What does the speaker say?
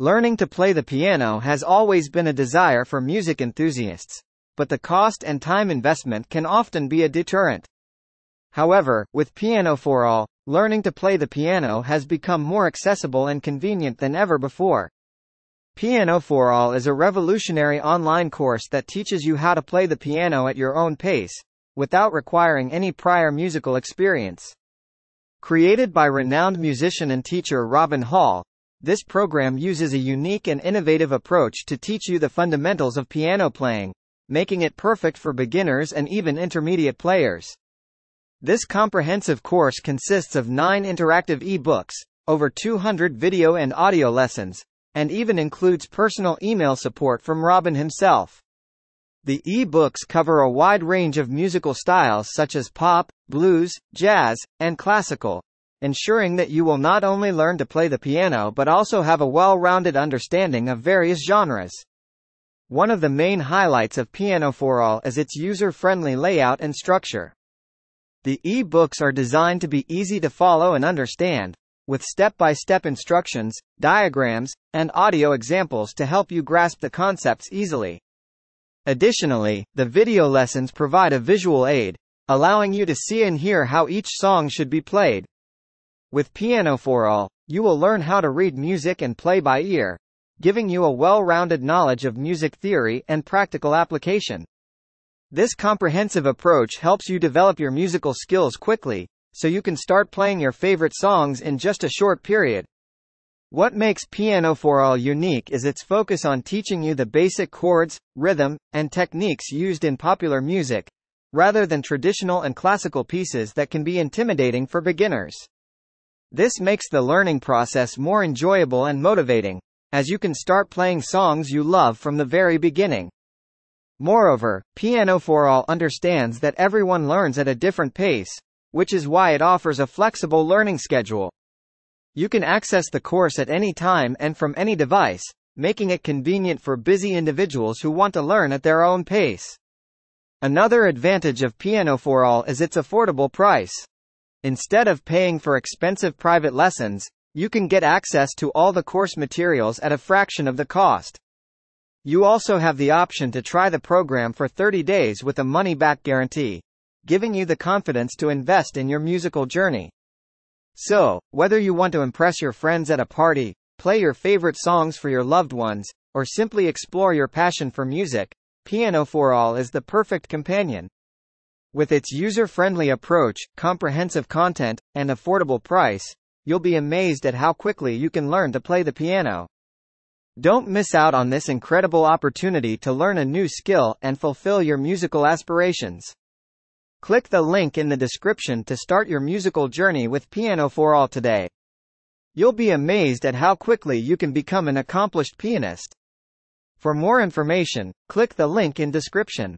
Learning to play the piano has always been a desire for music enthusiasts, but the cost and time investment can often be a deterrent. However, with Pianoforall, learning to play the piano has become more accessible and convenient than ever before. Pianoforall is a revolutionary online course that teaches you how to play the piano at your own pace, without requiring any prior musical experience. Created by renowned musician and teacher Robin Hall, this program uses a unique and innovative approach to teach you the fundamentals of piano playing, making it perfect for beginners and even intermediate players. This comprehensive course consists of nine interactive e-books, over 200 video and audio lessons, and even includes personal email support from Robin himself. The e-books cover a wide range of musical styles such as pop, blues, jazz, and classical, ensuring that you will not only learn to play the piano but also have a well-rounded understanding of various genres. One of the main highlights of Pianoforall is its user-friendly layout and structure. The e-books are designed to be easy to follow and understand, with step-by-step instructions, diagrams, and audio examples to help you grasp the concepts easily. Additionally, the video lessons provide a visual aid, allowing you to see and hear how each song should be played. With Pianoforall, you will learn how to read music and play by ear, giving you a well-rounded knowledge of music theory and practical application. This comprehensive approach helps you develop your musical skills quickly, so you can start playing your favorite songs in just a short period. What makes Pianoforall unique is its focus on teaching you the basic chords, rhythm, and techniques used in popular music, rather than traditional and classical pieces that can be intimidating for beginners. This makes the learning process more enjoyable and motivating, as you can start playing songs you love from the very beginning. Moreover, Pianoforall understands that everyone learns at a different pace, which is why it offers a flexible learning schedule. You can access the course at any time and from any device, making it convenient for busy individuals who want to learn at their own pace. Another advantage of Pianoforall is its affordable price. Instead of paying for expensive private lessons, you can get access to all the course materials at a fraction of the cost. You also have the option to try the program for 30 days with a money-back guarantee, giving you the confidence to invest in your musical journey. So, whether you want to impress your friends at a party, play your favorite songs for your loved ones, or simply explore your passion for music, Pianoforall is the perfect companion. With its user-friendly approach, comprehensive content, and affordable price, you'll be amazed at how quickly you can learn to play the piano. Don't miss out on this incredible opportunity to learn a new skill and fulfill your musical aspirations. Click the link in the description to start your musical journey with Pianoforall today. You'll be amazed at how quickly you can become an accomplished pianist. For more information, click the link in description.